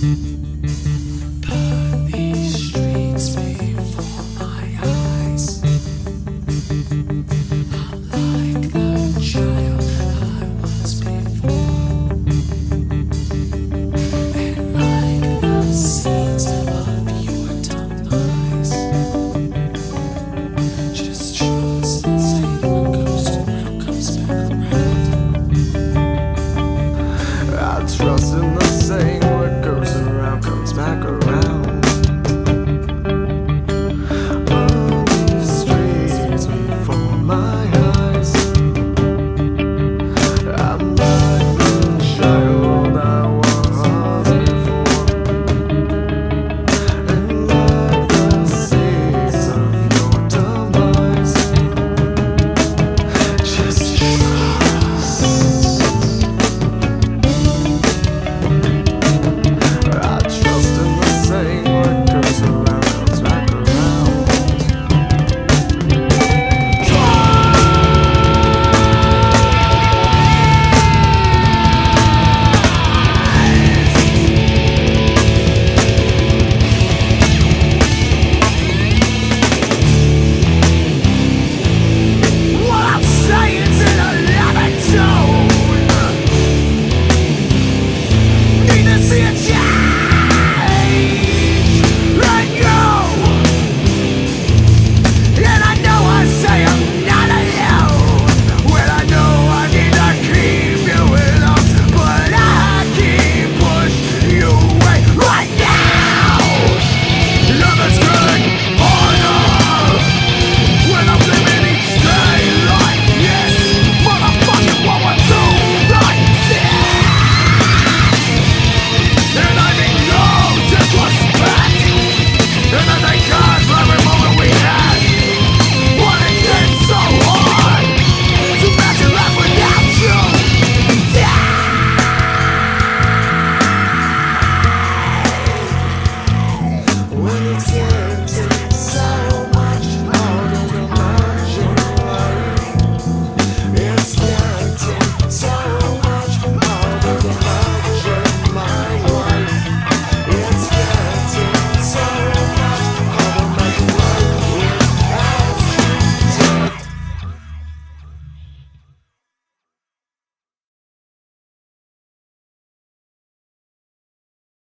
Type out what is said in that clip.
And